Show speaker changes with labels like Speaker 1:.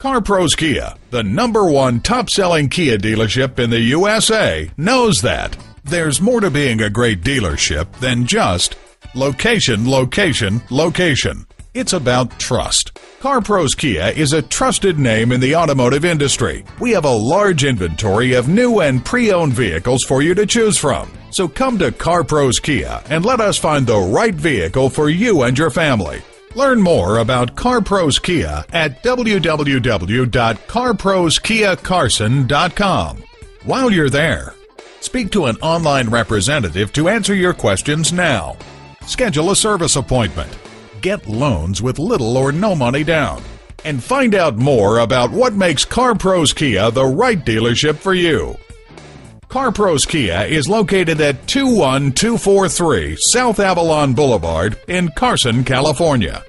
Speaker 1: CarPros Kia, the number one top selling Kia dealership in the USA, knows that. There's more to being a great dealership than just location, location, location. It's about trust. CarPros Kia is a trusted name in the automotive industry. We have a large inventory of new and pre-owned vehicles for you to choose from. So come to CarPros Kia and let us find the right vehicle for you and your family. Learn more about CarPros Kia at www.carproskiacarson.com. While you're there, speak to an online representative to answer your questions now. Schedule a service appointment. Get loans with little or no money down. And find out more about what makes CarPros Kia the right dealership for you. CarPros Kia is located at 21243 South Avalon Boulevard in Carson, California.